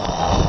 Oh.